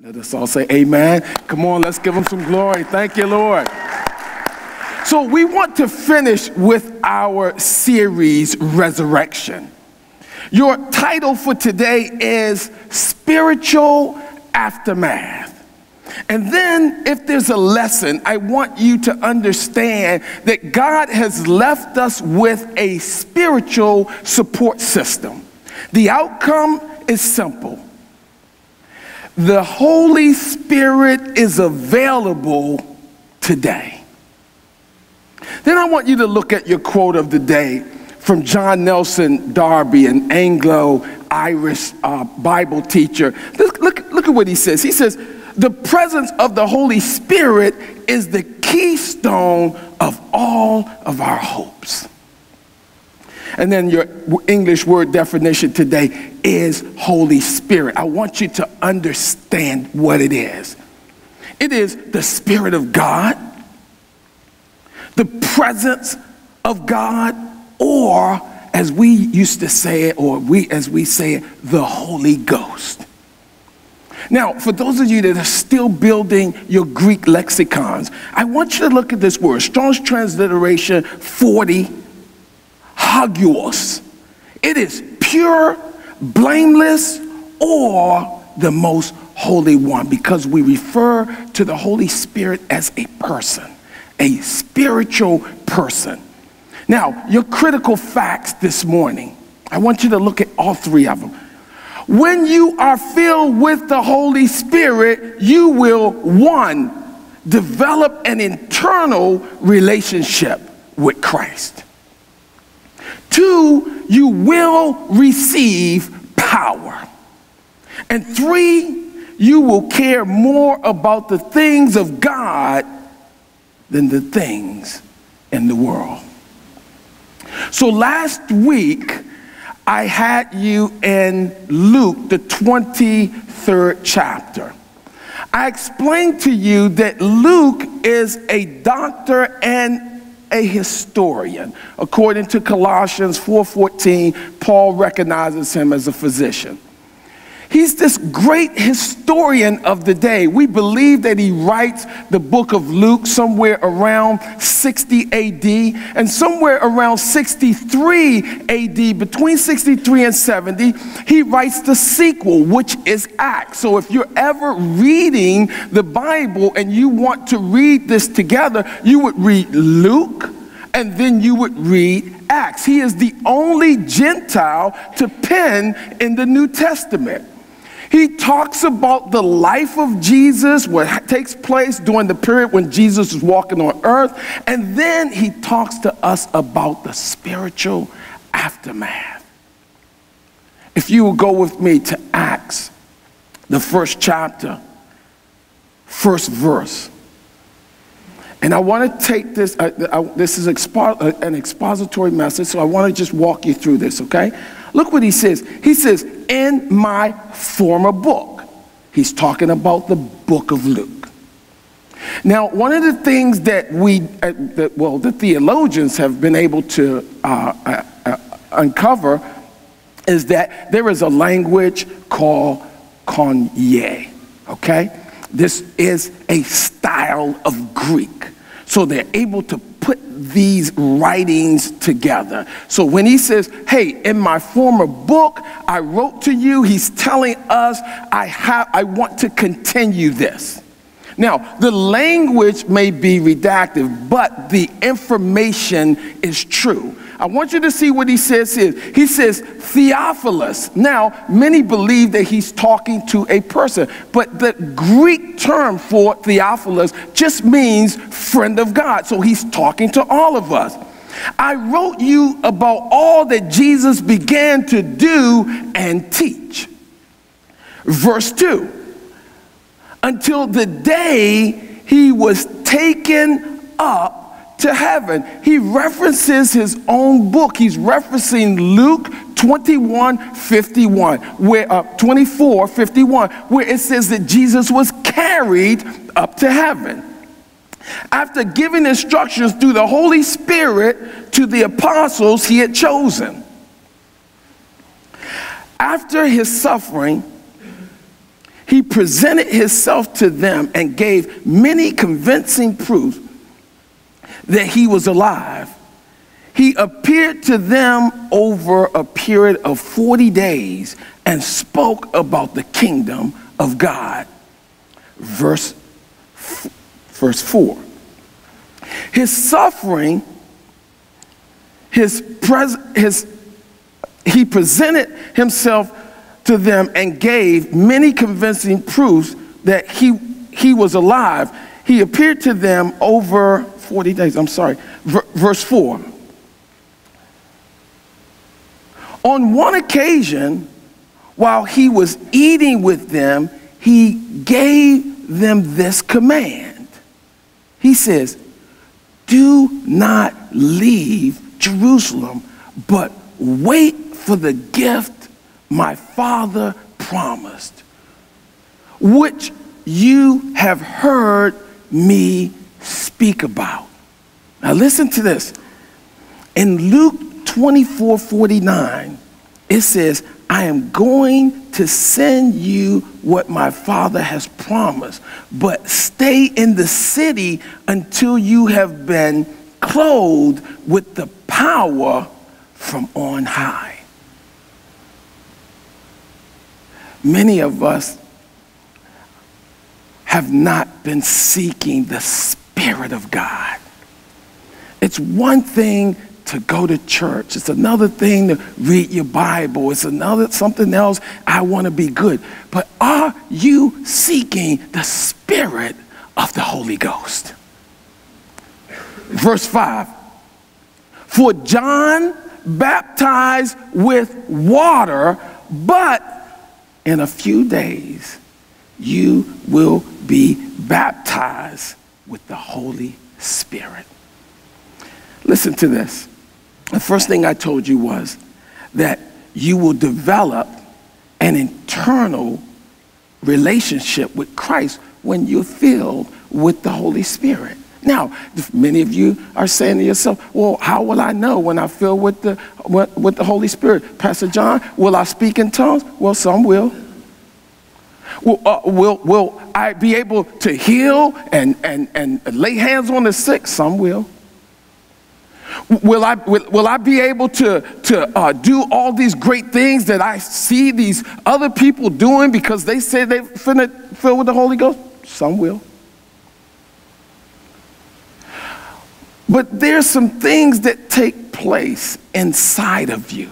Let us all say amen. Come on, let's give him some glory. Thank you, Lord. So, we want to finish with our series, Resurrection. Your title for today is Spiritual Aftermath. And then, if there's a lesson, I want you to understand that God has left us with a spiritual support system. The outcome is simple the Holy Spirit is available today. Then I want you to look at your quote of the day from John Nelson Darby, an Anglo Irish uh, Bible teacher. Look, look, look at what he says. He says, The presence of the Holy Spirit is the keystone of all of our hopes. And then your English word definition today is Holy Spirit. I want you to understand what it is. It is the Spirit of God, the presence of God, or as we used to say it, or we as we say it, the Holy Ghost. Now, for those of you that are still building your Greek lexicons, I want you to look at this word, Strong's transliteration 40 hagios. It is pure, blameless, or the most holy one because we refer to the Holy Spirit as a person, a spiritual person. Now, your critical facts this morning, I want you to look at all three of them. When you are filled with the Holy Spirit, you will, one, develop an internal relationship with Christ. Two, you will receive power. And three, you will care more about the things of God than the things in the world. So last week, I had you in Luke, the 23rd chapter. I explained to you that Luke is a doctor and a historian. According to Colossians 4:14, Paul recognizes him as a physician. He's this great historian of the day. We believe that he writes the book of Luke somewhere around 60 AD and somewhere around 63 AD, between 63 and 70, he writes the sequel, which is Acts. So if you're ever reading the Bible and you want to read this together, you would read Luke and then you would read Acts. He is the only Gentile to pen in the New Testament. He talks about the life of Jesus, what takes place during the period when Jesus is walking on earth, and then he talks to us about the spiritual aftermath. If you will go with me to Acts, the first chapter, first verse. And I want to take this, uh, uh, this is expo- uh, an expository message, so I want to just walk you through this, okay? Look what he says. He says, In my former book, he's talking about the book of Luke. Now, one of the things that we, uh, that, well, the theologians have been able to uh, uh, uh, uncover is that there is a language called Koine, okay? This is a style of Greek. So they're able to these writings together. So when he says, Hey, in my former book, I wrote to you, he's telling us, I, have, I want to continue this. Now, the language may be redacted, but the information is true. I want you to see what he says here. He says, Theophilus. Now, many believe that he's talking to a person, but the Greek term for Theophilus just means friend of God. So he's talking to all of us. I wrote you about all that Jesus began to do and teach. Verse 2 until the day he was taken up to heaven. He references his own book. He's referencing Luke 21 51, where uh, 24 51, where it says that Jesus was carried up to heaven. After giving instructions through the Holy Spirit to the apostles he had chosen. After his suffering, he presented himself to them and gave many convincing proofs that he was alive. He appeared to them over a period of 40 days and spoke about the kingdom of God. Verse, verse 4. His suffering, his, pres, his he presented himself to them and gave many convincing proofs that he, he was alive. He appeared to them over 40 days. I'm sorry. V- verse 4. On one occasion, while he was eating with them, he gave them this command. He says, Do not leave Jerusalem, but wait for the gift my Father promised, which you have heard me speak about. Now, listen to this. In Luke 24 49, it says, I am going to send you what my Father has promised, but stay in the city until you have been clothed with the power from on high. Many of us have not been seeking the Spirit of God. It's one thing to go to church. It's another thing to read your Bible. It's another something else. I want to be good. But are you seeking the Spirit of the Holy Ghost? Verse 5 For John baptized with water, but in a few days, you will be baptized with the Holy Spirit. Listen to this. The first thing I told you was that you will develop an internal relationship with Christ when you're filled with the Holy Spirit. Now, many of you are saying to yourself, well, how will I know when I fill with the, with the Holy Spirit? Pastor John, will I speak in tongues? Well, some will. Will, uh, will, will I be able to heal and, and, and lay hands on the sick? Some will. Will I, will, will I be able to, to uh, do all these great things that I see these other people doing because they say they're filled with the Holy Ghost? Some will. But there's some things that take place inside of you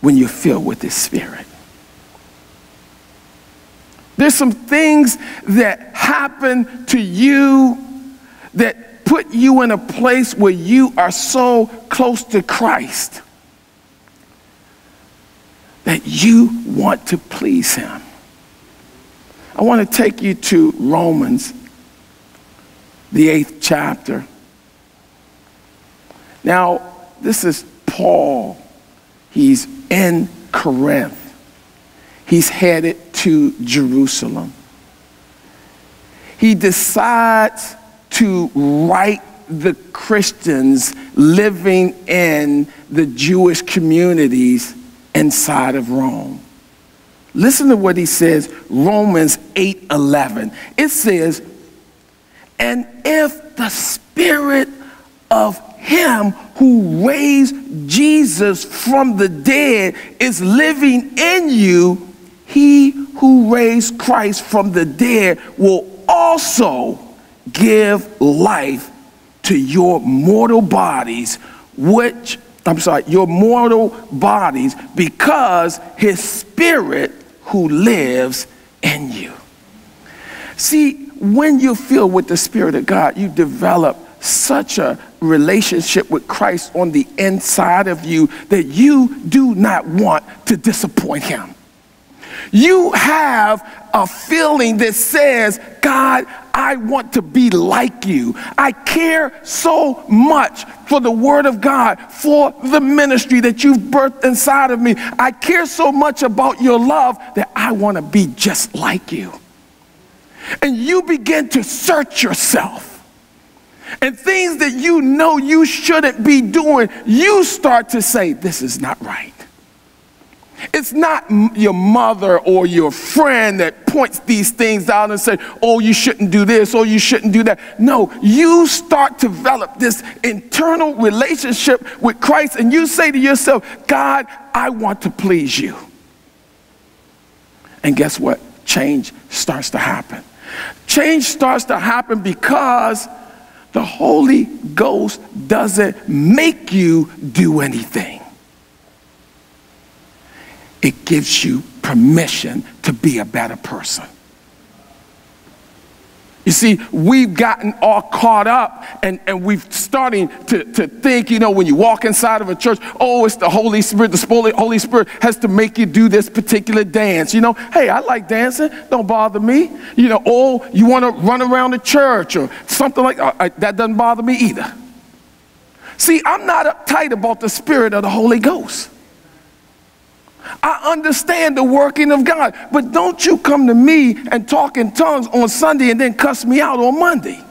when you're filled with the Spirit. There's some things that happen to you that put you in a place where you are so close to Christ that you want to please Him. I want to take you to Romans, the eighth chapter. Now, this is Paul. He's in Corinth. He's headed to Jerusalem. He decides to write the Christians living in the Jewish communities inside of Rome. Listen to what he says, Romans 8 11. It says, And if the spirit of him who raised Jesus from the dead is living in you, he who raised Christ from the dead will also give life to your mortal bodies, which, I'm sorry, your mortal bodies, because his spirit who lives in you. See, when you feel with the Spirit of God, you develop such a relationship with Christ on the inside of you that you do not want to disappoint Him. You have a feeling that says, God, I want to be like you. I care so much for the Word of God, for the ministry that you've birthed inside of me. I care so much about your love that I want to be just like you. And you begin to search yourself and things that you know you shouldn't be doing, you start to say, This is not right. It's not your mother or your friend that points these things out and says, "Oh, you shouldn't do this or you shouldn't do that." No, you start to develop this internal relationship with Christ and you say to yourself, "God, I want to please you." And guess what? Change starts to happen. Change starts to happen because the Holy Ghost doesn't make you do anything it gives you permission to be a better person. You see, we've gotten all caught up and, and we've starting to, to think, you know, when you walk inside of a church, oh, it's the Holy Spirit. The Holy Spirit has to make you do this particular dance. You know, hey, I like dancing. Don't bother me. You know, oh, you want to run around the church or something like that. Uh, that doesn't bother me either. See, I'm not uptight about the Spirit of the Holy Ghost. I understand the working of God. But don't you come to me and talk in tongues on Sunday and then cuss me out on Monday.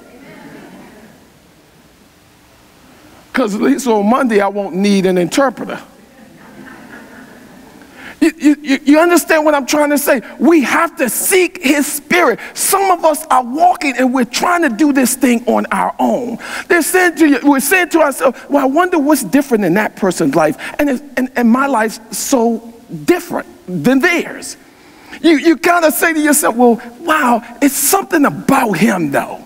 Because at least on Monday I won't need an interpreter. You, you, you, understand what I'm trying to say? We have to seek His Spirit. Some of us are walking and we're trying to do this thing on our own. They're saying to you, we're saying to ourselves, well, I wonder what's different in that person's life. And, and, and my life's so different than theirs. You, you kind of say to yourself, well, wow, it's something about him though.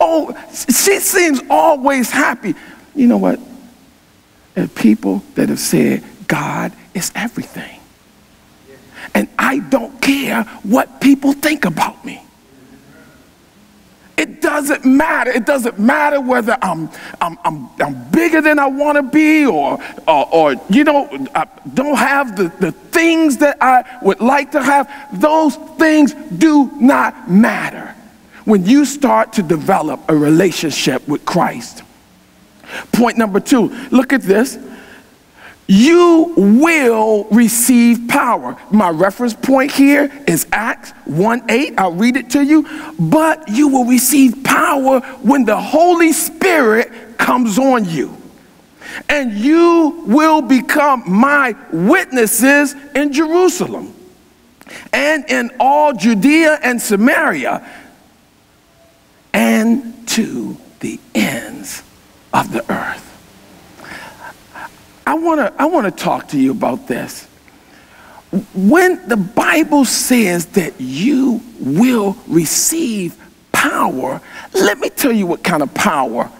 Oh, she seems always happy. You know what? There are people that have said, God is everything. And I don't care what people think about me. It doesn't matter. It doesn't matter whether I'm, I'm, I'm, I'm bigger than I want to be or, or, or, you know, I don't have the, the things that I would like to have. Those things do not matter when you start to develop a relationship with Christ. Point number two look at this you will receive power. My reference point here is Acts 1 8. I'll read it to you. But you will receive power when the Holy Spirit comes on you. And you will become my witnesses in Jerusalem and in all Judea and Samaria and to the ends of the earth. I want to I want to talk to you about this. When the Bible says that you will receive power, let me tell you what kind of power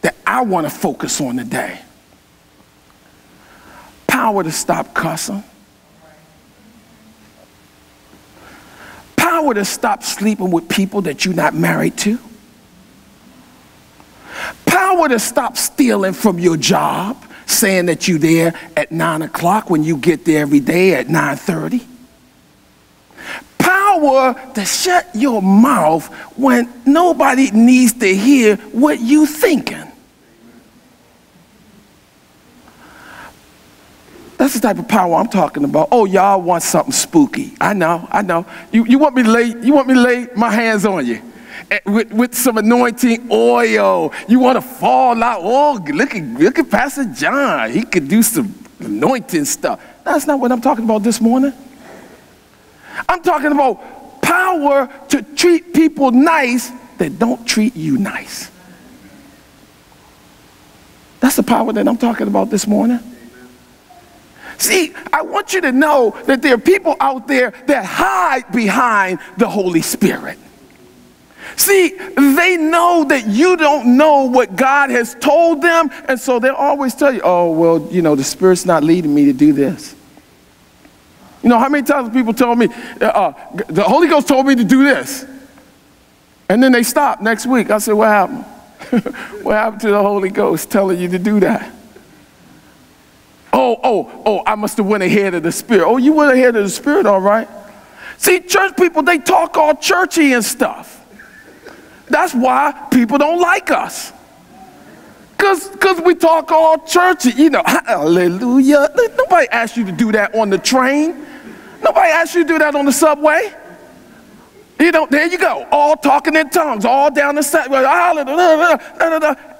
that I want to focus on today. Power to stop cussing. Power to stop sleeping with people that you're not married to. Power to stop stealing from your job saying that you're there at 9 o'clock when you get there every day at 9.30. Power to shut your mouth when nobody needs to hear what you're thinking. That's the type of power I'm talking about. Oh, y'all want something spooky. I know, I know. You, you, want me lay, you want me lay my hands on you? Eh, with, with some anointing oil. You want to fall out. Oh, look at, look at Pastor John. He could do some anointing stuff. That's not what I'm talking about this morning. I'm talking about power to treat people nice that don't treat you nice. That's the power that I'm talking about this morning. See, I want you to know that there are people out there that hide behind the Holy Spirit. See, they know that you don't know what God has told them, and so they'll always tell you, oh, well, you know, the Spirit's not leading me to do this. You know, how many times people tell me, uh, uh the Holy Ghost told me to do this? And then they stop next week. I said, what happened? what happened to the Holy Ghost telling you to do that? Oh, oh, oh, I must have went ahead of the Spirit. Oh, you went ahead of the Spirit, all right. See, church people, they talk all churchy and stuff. That's why people don't like us. Because we talk all churchy, you know, hallelujah. Nobody asked you to do that on the train. Nobody asked you to do that on the subway. You know, there you go, all talking in tongues, all down the side.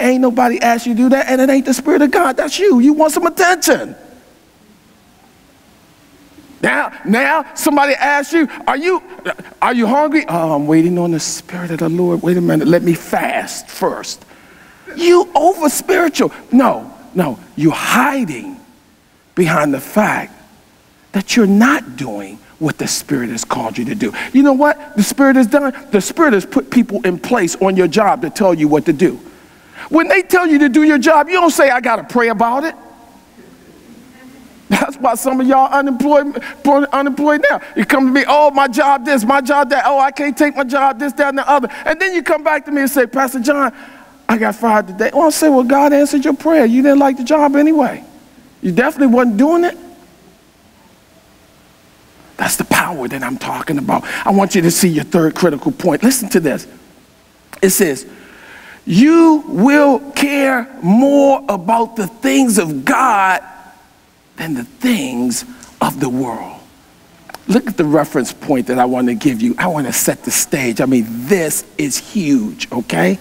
Ain't nobody asked you to do that, and it ain't the Spirit of God. That's you. You want some attention. Now, now somebody asks you, are you, are you hungry? Oh, I'm waiting on the Spirit of the Lord. Wait a minute, let me fast first. You over spiritual. No, no, you're hiding behind the fact that you're not doing what the Spirit has called you to do. You know what the Spirit has done? The Spirit has put people in place on your job to tell you what to do. When they tell you to do your job, you don't say, I got to pray about it. That's why some of y'all unemployed, unemployed now. You come to me, oh, my job this, my job that, oh, I can't take my job this, that, and the other. And then you come back to me and say, Pastor John, I got fired today. Well, I say, well, God answered your prayer. You didn't like the job anyway. You definitely wasn't doing it. That's the power that I'm talking about. I want you to see your third critical point. Listen to this. It says, You will care more about the things of God than the things of the world. Look at the reference point that I want to give you. I want to set the stage. I mean, this is huge, okay?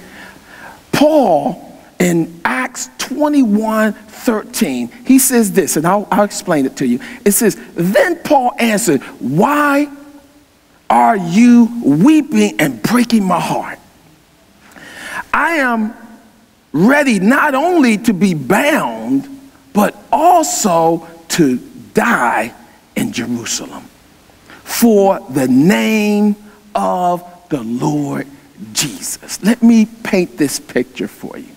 Paul in Acts 21 13, he says this, and I'll, I'll explain it to you. It says, Then Paul answered, Why are you weeping and breaking my heart? I am ready not only to be bound, also to die in Jerusalem for the name of the Lord Jesus. Let me paint this picture for you.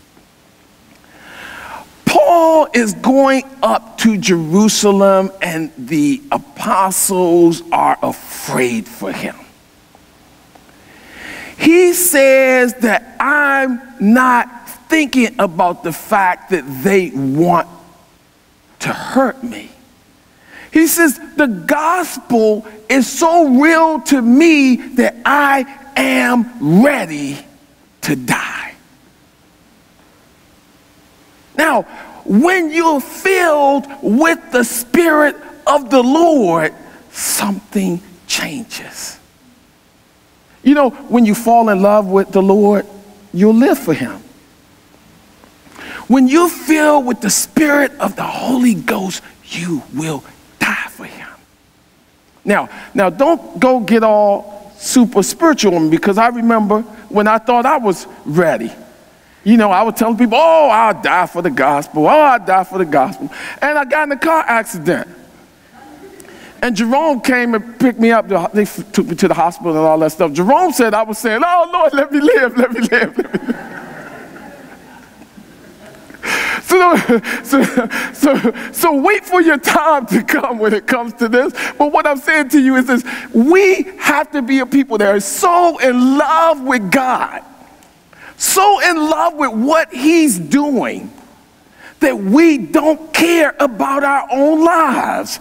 Paul is going up to Jerusalem, and the apostles are afraid for him. He says that I'm not thinking about the fact that they want to hurt me. He says, The gospel is so real to me that I am ready to die. Now, when you're filled with the Spirit of the Lord, something changes. You know, when you fall in love with the Lord, you'll live for Him. When you fill with the Spirit of the Holy Ghost, you will die for Him. Now, now don't go get all super spiritual on me because I remember when I thought I was ready. You know, I was telling people, oh, I'll die for the gospel. Oh, I'll die for the gospel. And I got in a car accident. And Jerome came and picked me up. They took me to the hospital and all that stuff. Jerome said I was saying, oh, Lord, let me live, let me live, let me live. So, so, so, so wait for your time to come when it comes to this. But what I'm saying to you is this we have to be a people that are so in love with God, so in love with what He's doing, that we don't care about our own lives.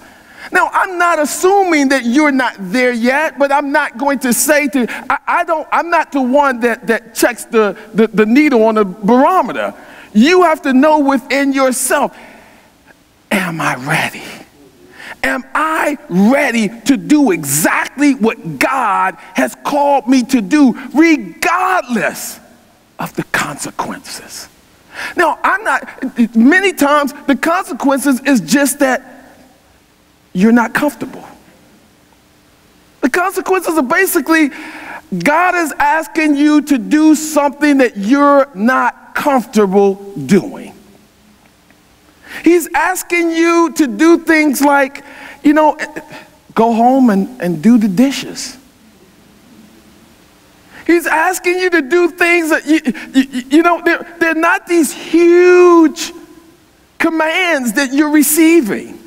Now, I'm not assuming that you're not there yet, but I'm not going to say to, I, I don't, I'm not the one that, that checks the, the, the needle on the barometer. You have to know within yourself Am I ready? Am I ready to do exactly what God has called me to do, regardless of the consequences? Now, I'm not, many times the consequences is just that you're not comfortable. The consequences are basically God is asking you to do something that you're not comfortable doing. He's asking you to do things like, you know, go home and, and do the dishes. He's asking you to do things that, you, you, you know, they're, they're not these huge commands that you're receiving.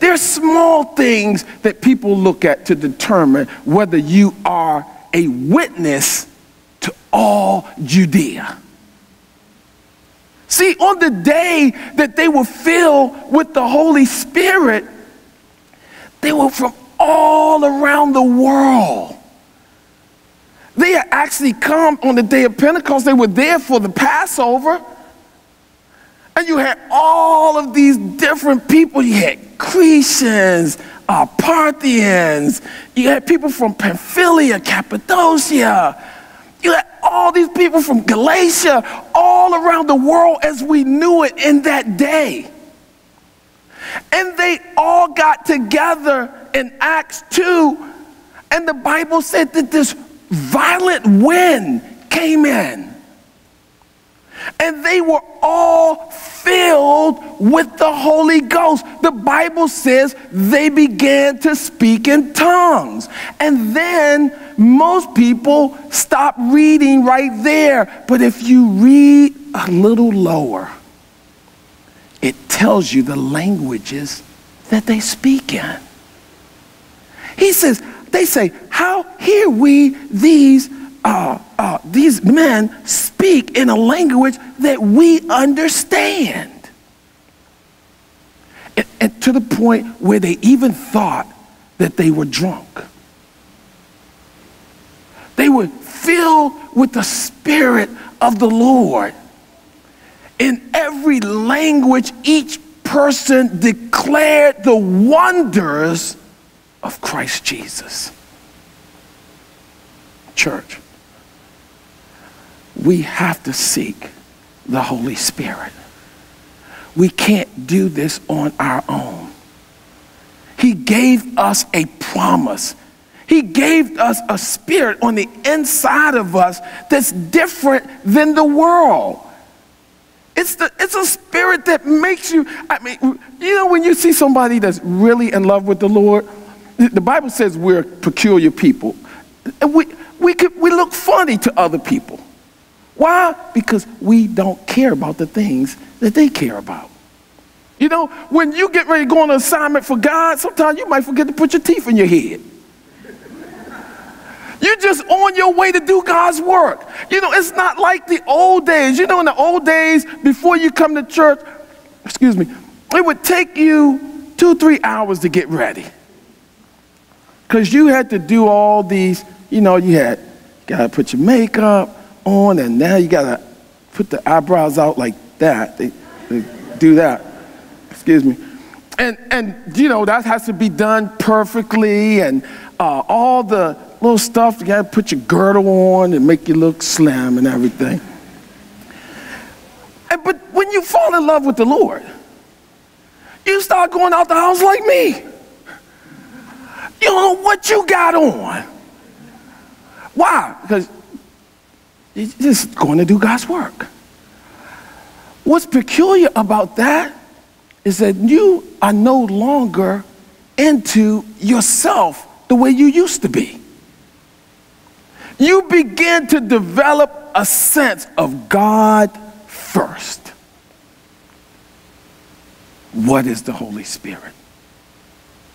They're small things that people look at to determine whether you are a witness all Judea. See, on the day that they were filled with the Holy Spirit, they were from all around the world. They had actually come on the day of Pentecost. They were there for the Passover. And you had all of these different people. You had Cretians, uh, Parthians, you had people from Pamphylia, Cappadocia, you had all these people from Galatia, all around the world as we knew it in that day. And they all got together in Acts 2, and the Bible said that this violent wind came in. And they were all filled with the Holy Ghost. The Bible says they began to speak in tongues. And then most people stop reading right there. But if you read a little lower, it tells you the languages that they speak in. He says, they say, How hear we these, uh, uh, these men speak in a language that we understand? And, and to the point where they even thought that they were drunk. They were filled with the Spirit of the Lord. In every language, each person declared the wonders of Christ Jesus. Church, we have to seek the Holy Spirit. We can't do this on our own. He gave us a promise. He gave us a spirit on the inside of us that's different than the world. It's, the, it's a spirit that makes you, I mean, you know, when you see somebody that's really in love with the Lord, the Bible says we're peculiar people. And we, we, could, we look funny to other people. Why? Because we don't care about the things that they care about. You know, when you get ready to go on an assignment for God, sometimes you might forget to put your teeth in your head. You're just on your way to do God's work. You know, it's not like the old days. You know, in the old days, before you come to church, excuse me, it would take you two, three hours to get ready. Because you had to do all these, you know, you had got to put your makeup on, and now you got to put the eyebrows out like that. They, they do that. Excuse me. And, and, you know, that has to be done perfectly, and uh, all the little stuff, you got to put your girdle on and make you look slim and everything. And, but when you fall in love with the Lord, you start going out the house like me. You don't know what you got on. Why? Because you're just going to do God's work. What's peculiar about that is that you are no longer into yourself the way you used to be. You begin to develop a sense of God first. What is the Holy Spirit?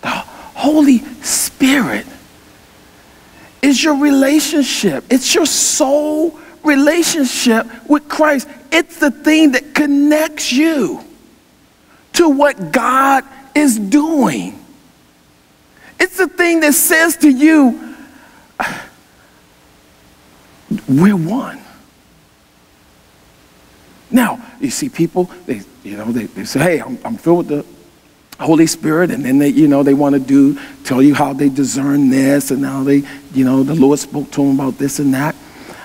The Holy Spirit is your relationship, it's your soul relationship with Christ. It's the thing that connects you to what God is doing. It's the thing that says to you, we're one. Now, you see people, they, you know, they, they say, hey, I'm, I'm filled with the Holy Spirit, and then they, you know, they want to do, tell you how they discern this, and how they, you know, the Lord spoke to them about this and that.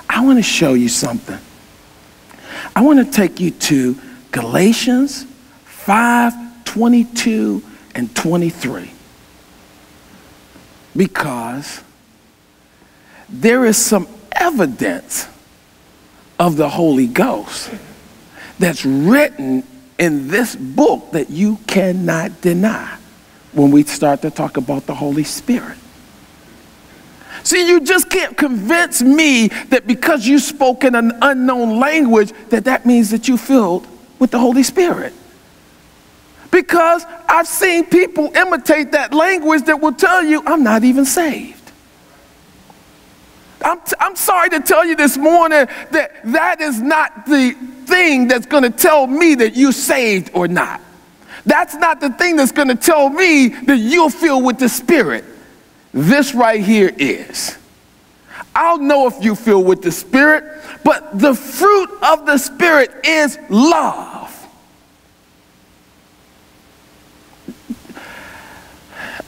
I want to show you something. I want to take you to Galatians 5 22 and 23. Because there is some evidence of the Holy Ghost that's written in this book that you cannot deny when we start to talk about the Holy Spirit. See, you just can't convince me that because you spoke in an unknown language that that means that you filled with the Holy Spirit. Because I've seen people imitate that language that will tell you, I'm not even saved. I'm, t- I'm sorry to tell you this morning that that is not the thing that's going to tell me that you're saved or not. That's not the thing that's going to tell me that you'll feel with the Spirit. This right here is. I'll know if you feel with the Spirit, but the fruit of the Spirit is love.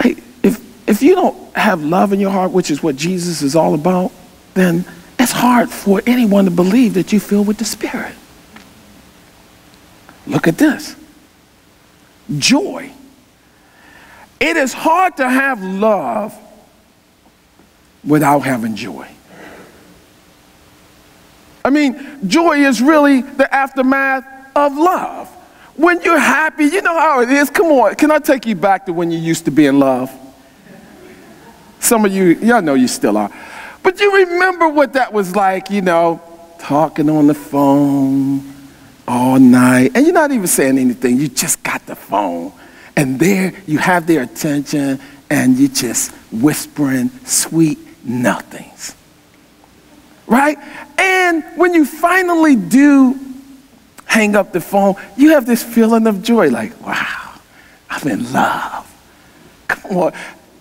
Hey, if, if you don't have love in your heart, which is what Jesus is all about, then it's hard for anyone to believe that you feel with the Spirit. Look at this joy It is hard to have love without having joy. I mean, joy is really the aftermath of love. When you're happy, you know how it is. Come on, can I take you back to when you used to be in love? Some of you, y'all know you still are. But you remember what that was like, you know, talking on the phone all night, and you're not even saying anything, you just got the phone. And there you have their attention, and you're just whispering sweet nothings. Right? And when you finally do hang up the phone, you have this feeling of joy like, wow, I'm in love. Come on.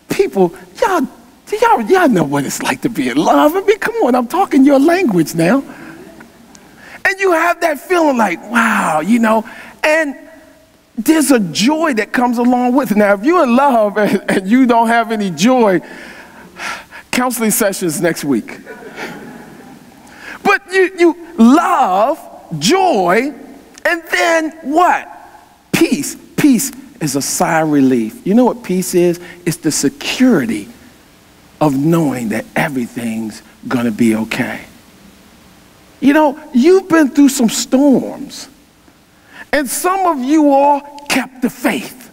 People, y'all, y'all, y'all know what it's like to be in love. I mean, come on, I'm talking your language now. And you have that feeling like, wow, you know, and there's a joy that comes along with it. Now, if you're in love and, and you don't have any joy, counseling sessions next week. But you, you love, joy, and then what? Peace. Peace is a sigh of relief. You know what peace is? It's the security of knowing that everything's gonna be okay. You know, you've been through some storms, and some of you all kept the faith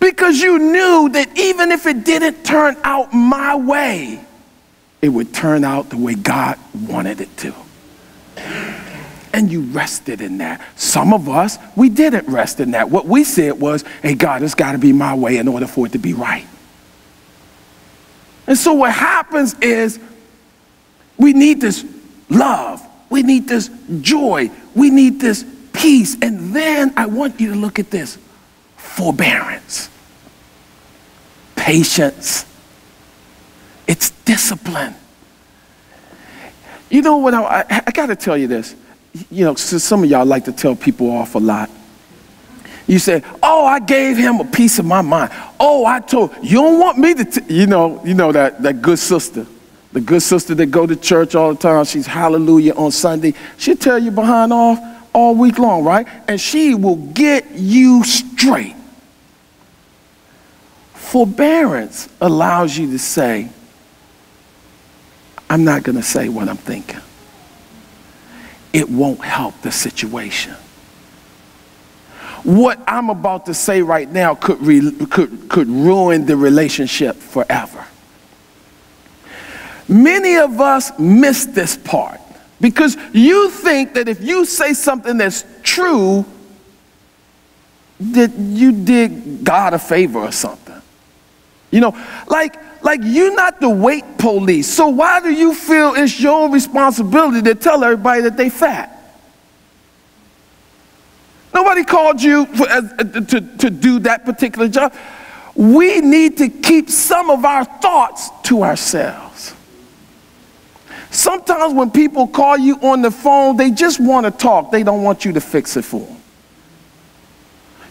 because you knew that even if it didn't turn out my way, it would turn out the way God wanted it to. And you rested in that. Some of us, we didn't rest in that. What we said was, hey, God, it's got to be my way in order for it to be right. And so what happens is we need this love, we need this joy, we need this peace. And then I want you to look at this forbearance, patience, it's discipline. You know what? I, I, I got to tell you this. You know, some of y'all like to tell people off a lot. You say, "Oh, I gave him a piece of my mind." Oh, I told you don't want me to. You know, you know that that good sister, the good sister that go to church all the time. She's hallelujah on Sunday. She'll tell you behind off all week long, right? And she will get you straight. Forbearance allows you to say, I'm not going to say what I'm thinking. It won't help the situation. What I'm about to say right now could, could, could ruin the relationship forever. Many of us miss this part because you think that if you say something that's true, that you did God a favor or something. You know, like like you're not the weight police. So why do you feel it's your responsibility to tell everybody that they fat? Nobody called you for, uh, to, to do that particular job. We need to keep some of our thoughts to ourselves. Sometimes when people call you on the phone, they just want to talk. They don't want you to fix it for them.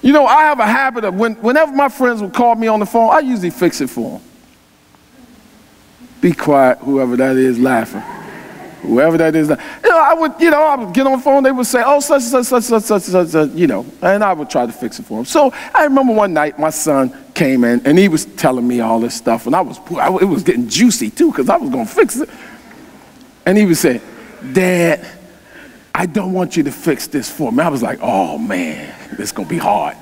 You know, I have a habit of when, whenever my friends would call me on the phone, I usually fix it for them. Be quiet, whoever that is laughing. Whoever that is, you know, I would, you know, I would get on the phone. They would say, "Oh, such, such, such, such, such, such, such," you know, and I would try to fix it for them. So I remember one night my son came in and he was telling me all this stuff, and I was, it was getting juicy too because I was gonna fix it. And he would say, "Dad, I don't want you to fix this for me." I was like, "Oh man, this is gonna be hard."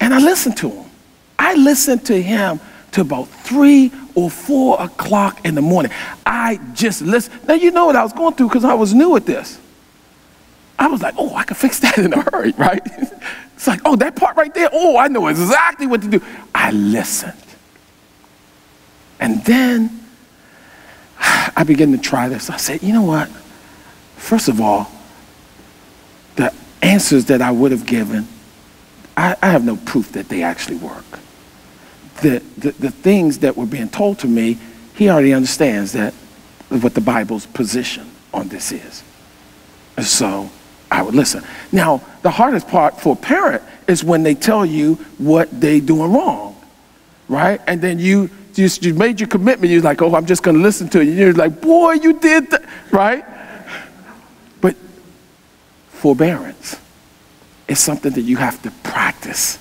And I listened to him. I listened to him to about three or four o'clock in the morning. I just listened. Now, you know what I was going through because I was new at this. I was like, oh, I can fix that in a hurry, right? it's like, oh, that part right there, oh, I know exactly what to do. I listened. And then I began to try this. I said, you know what? First of all, the answers that I would have given, I, I have no proof that they actually work the, the, the things that were being told to me, he already understands that what the Bible's position on this is. And so I would listen. Now, the hardest part for a parent is when they tell you what they're doing wrong, right? And then you you, you made your commitment. You're like, oh, I'm just going to listen to you. You're like, boy, you did that, right? But forbearance is something that you have to practice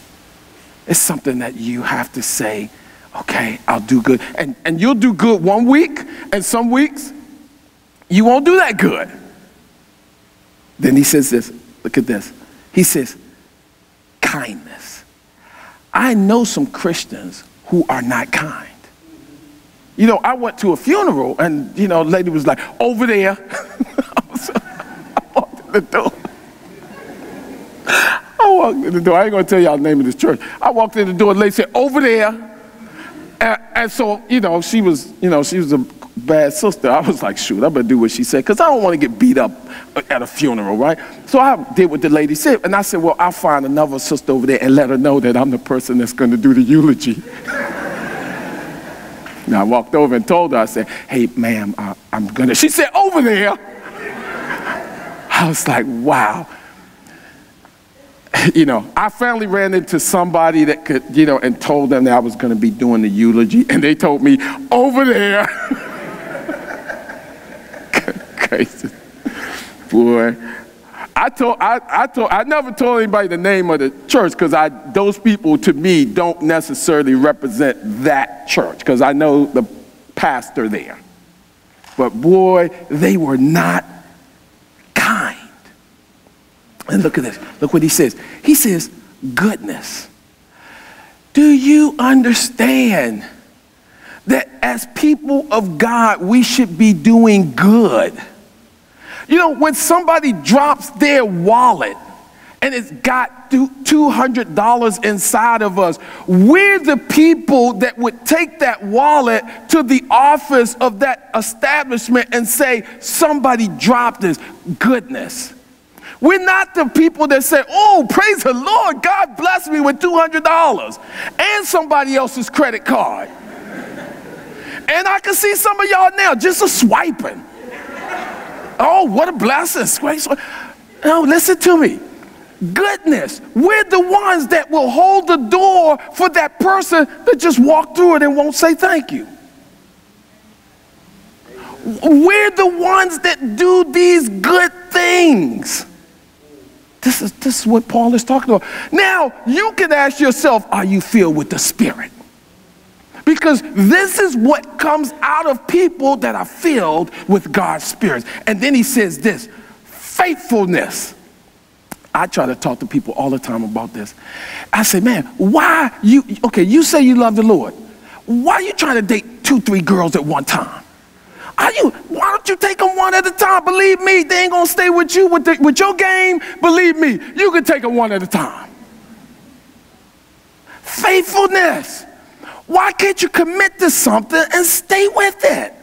It's something that you have to say, okay, I'll do good. And, and you'll do good one week, and some weeks you won't do that good. Then he says this look at this. He says, kindness. I know some Christians who are not kind. You know, I went to a funeral and, you know, lady was like, over there. I walked in the door. I walked in the door. I ain't gonna tell y'all the name of this church. I walked in the door, the lady said, over there. And, and so, you know, she was, you know, she was a bad sister. I was like, shoot, I better do what she said, because I don't want to get beat up at a funeral, right? So I did what the lady said, and I said, well, I'll find another sister over there and let her know that I'm the person that's going to do the eulogy. now I walked over and told her, I said, hey, ma'am, I, I'm going to. She said, over there. I was like, wow. You know, I finally ran into somebody that could, you know, and told them that I was going to be doing the eulogy, and they told me, over there. Crazy. Boy. I told I, I told I never told anybody the name of the church because I those people to me don't necessarily represent that church because I know the pastor there. But boy, they were not. And look at this. Look what he says. He says, goodness. Do you understand that as people of God, we should be doing good? You know, when somebody drops their wallet and it's got $200 inside of us, we're the people that would take that wallet to the office of that establishment and say, somebody dropped this. Goodness. We're not the people that say, oh, praise the Lord, God bless me with $200 and somebody else's credit card. and I can see some of y'all now just a swiping. Oh, what a blessing. No, listen to me. Goodness. We're the ones that will hold the door for that person that just walked through it and won't say thank you. We're the ones that do these good things. This is, this is what Paul is talking about. Now, you can ask yourself, are you filled with the Spirit? Because this is what comes out of people that are filled with God's Spirit. And then he says this faithfulness. I try to talk to people all the time about this. I say, man, why you, okay, you say you love the Lord. Why are you trying to date two, three girls at one time? Are you, why don't you take them one at a time? Believe me, they ain't gonna stay with you with, the, with your game. Believe me, you can take them one at a time. Faithfulness. Why can't you commit to something and stay with it?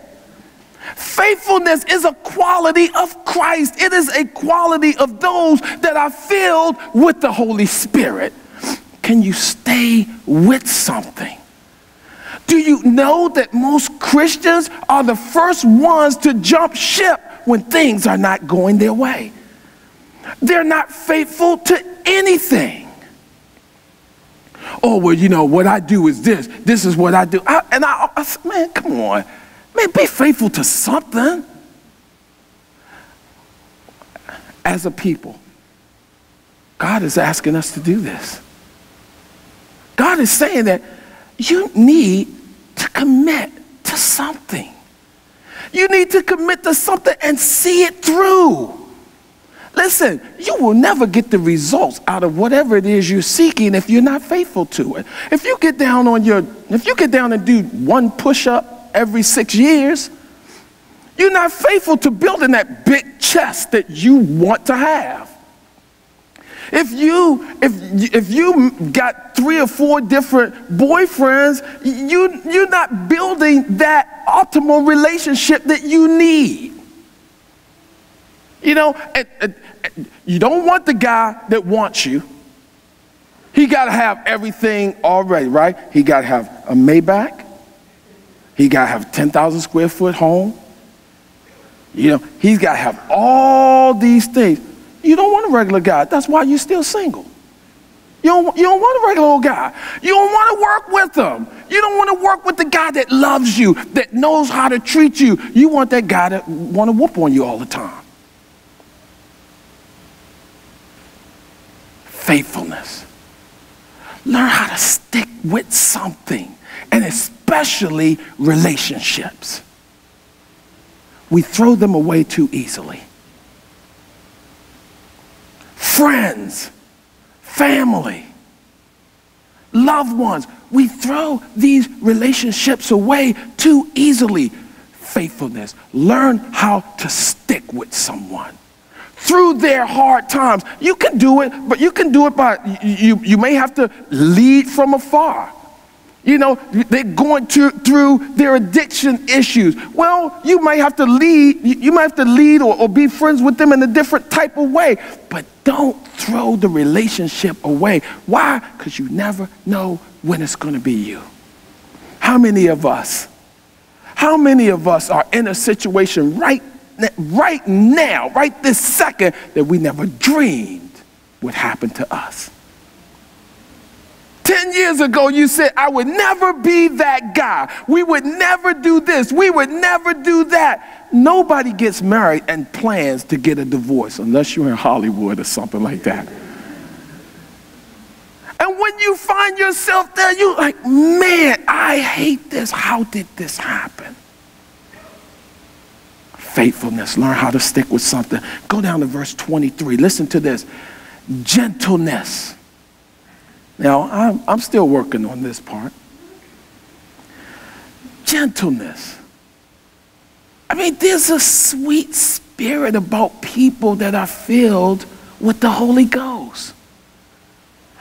Faithfulness is a quality of Christ. It is a quality of those that are filled with the Holy Spirit. Can you stay with something? Do you know that most Christians are the first ones to jump ship when things are not going their way? They're not faithful to anything oh, well, you know, what I do is this. This is what I do. I, and I, I said, man, come on. Man, be faithful to something. As a people, God is asking us to do this. God is saying that you need to commit to something. You need to commit to something and see it through. Listen, you will never get the results out of whatever it is you're seeking if you're not faithful to it. If you get down on your, if you get down and do one push up every six years, you're not faithful to building that big chest that you want to have. If you if if you got three or four different boyfriends, you you're not building that optimal relationship that you need. You know, and, and, and you don't want the guy that wants you. He got to have everything already, right? He got to have a Maybach. He got to have a 10,000 square foot home. You know, he's got to have all these things. You don't want a regular guy. That's why you're still single. You don't, you don't want a regular old guy. You don't want to work with them. You don't want to work with the guy that loves you, that knows how to treat you. You want that guy that want to whoop on you all the time. faithfulness. learn how to stick with something, and especially relationships. We throw them away too easily. Friends, family, loved ones, we throw these relationships away too easily. Faithfulness, learn how to stick with someone through their hard times. You can do it, but you can do it by, you, you may have to lead from afar. You know, they're going to, through their addiction issues. Well, you might have to lead, you might have to lead or, or be friends with them in a different type of way. But don't throw the relationship away. Why? Because you never know when it's going to be you. How many of us, how many of us are in a situation right right now, right this second, that we never dreamed would happen to us. 10 years ago, you said, I would never be that guy. We would never do this. We would never do that. Nobody gets married and plans to get a divorce unless you're in Hollywood or something like that. And when you find yourself there, you're like, man, I hate this. How did this happen? faithfulness. Learn how to stick with something. Go down to verse 23. Listen to this gentleness. Now, I'm, I'm still working on this part. Gentleness. I mean, there's a sweet spirit about people that are filled with the Holy Ghost.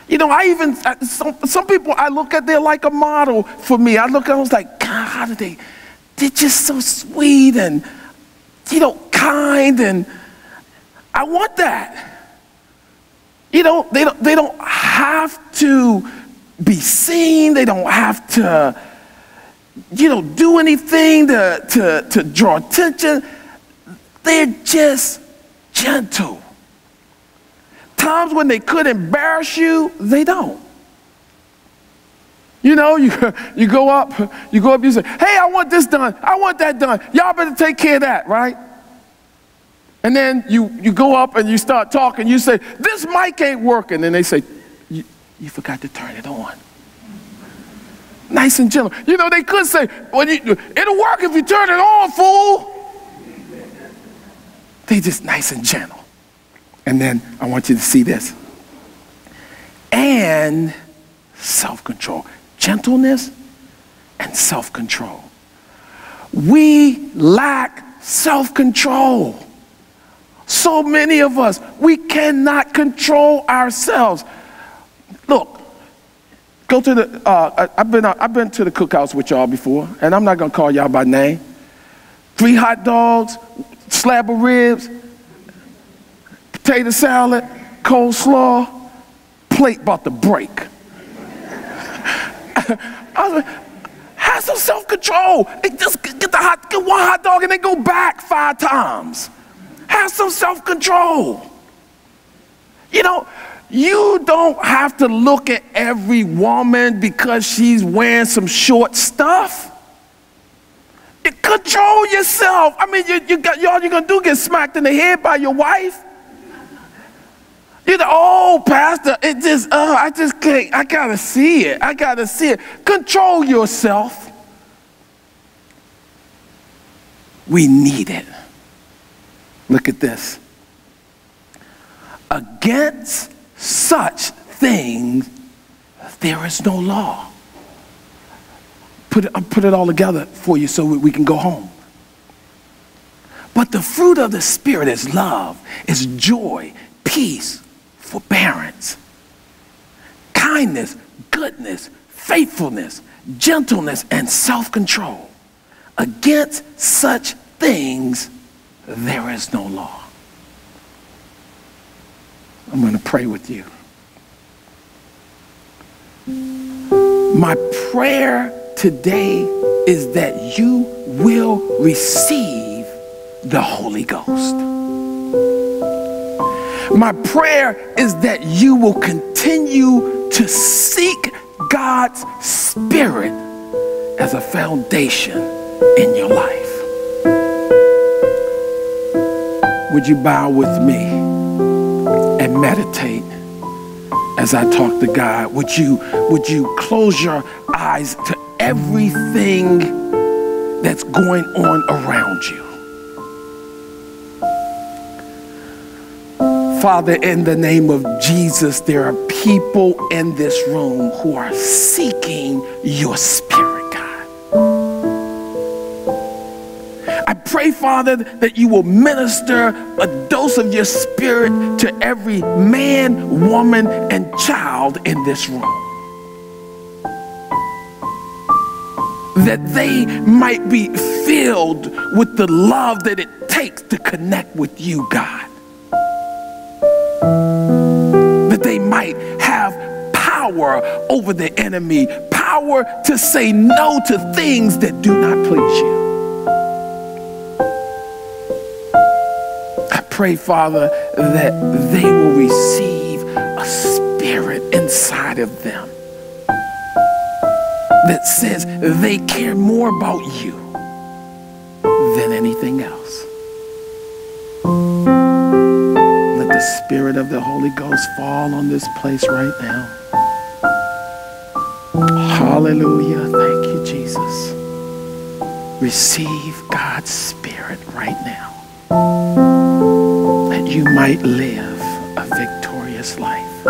You know, I even, some, some people I look at, they're like a model for me. I look at them, I was like, God, how do they, they're just so sweet and you know, kind and I want that. You know, they don't, they don't have to be seen. They don't have to, you know, do anything to, to, to draw attention. They're just gentle. Times when they could embarrass you, they don't. You know, you, you go up, you go up, you say, hey, I want this done. I want that done. Y'all better take care of that, right? And then you, you go up and you start talking. You say, this mic ain't working. And they say, you, forgot to turn it on. Nice and gentle. You know, they could say, well, you, it'll work if you turn it on, fool. They just nice and gentle. And then I want you to see this. And self control gentleness and self control. We lack self control. So many of us, we cannot control ourselves. Look, go to the, uh, I've, been, I've been to the cookhouse with y'all before, and I'm not gonna call y'all by name. Three hot dogs, slab of ribs, potato salad, coleslaw, plate about to break. I was like, have some self-control. Just get the hot, get one hot dog and then go back five times. Have some self-control. You know, you don't have to look at every woman because she's wearing some short stuff. Control yourself. I mean, you, you got, all you're gonna do get smacked in the head by your wife. You know, oh, Pastor, it just, uh, I just can't, I gotta see it. I gotta see it. Control yourself. We need it. Look at this. Against such things, there is no law. Put it, I'll put it all together for you so we can go home. But the fruit of the Spirit is love, is joy, peace, forbearance, kindness, goodness, faithfulness, gentleness, and self control. Against such things, there is no law. I'm going to pray with you. My prayer today is that you will receive the Holy Ghost. My prayer is that you will continue to seek God's Spirit as a foundation in your life. Would you bow with me and meditate as I talk to God, would you, would you close your eyes to everything that's going on around you? Father, in the name of Jesus, there are people in this room who are seeking your spirit, pray, Father, that you will minister a dose of your spirit to every man, woman, and child in this room. That they might be filled with the love that it takes to connect with you, God. That they might have power over the enemy, power to say no to things that do not please you. Pray, Father, that they will receive a spirit inside of them that says they care more about you than anything else. Let the Spirit of the Holy Ghost fall on this place right now. Hallelujah. Thank you, Jesus. Receive God's Spirit right now that you might live a victorious life.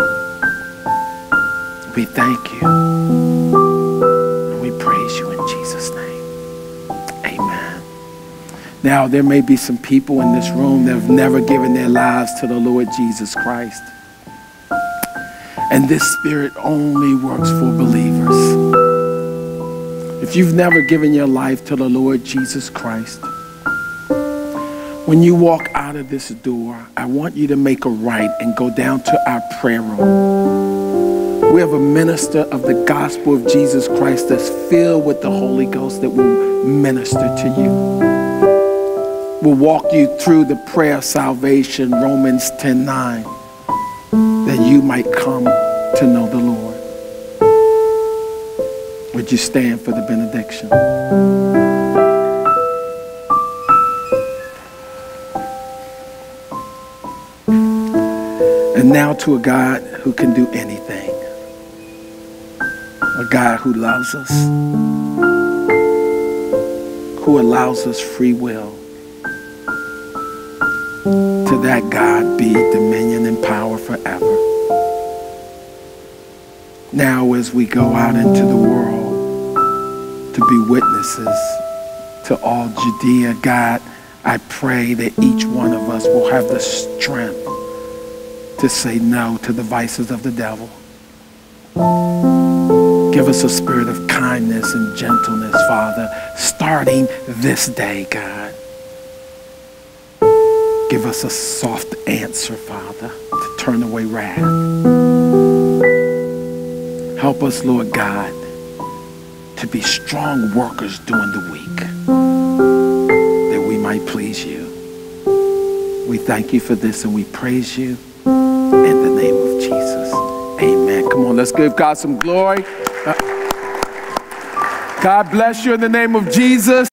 We thank you. And we praise you in Jesus' name. Amen. Now, there may be some people in this room that have never given their lives to the Lord Jesus Christ. And this spirit only works for believers. If you've never given your life to the Lord Jesus Christ, when you walk out of this door, I want you to make a right and go down to our prayer room. We have a minister of the gospel of Jesus Christ that's filled with the Holy Ghost that will minister to you. We'll walk you through the prayer of salvation, Romans 10 9 that you might come to know the Lord. Would you stand for the benediction? Now to a God who can do anything, a God who loves us, who allows us free will. To that God be dominion and power forever. Now, as we go out into the world to be witnesses to all Judea, God, I pray that each one of us will have the strength to say no to the vices of the devil. Give us a spirit of kindness and gentleness, Father, starting this day, God. Give us a soft answer, Father, to turn away wrath. Help us, Lord God, to be strong workers during the week, that we might please you. We thank you for this and we praise you let's give God some glory. Uh, God bless you in the name of Jesus.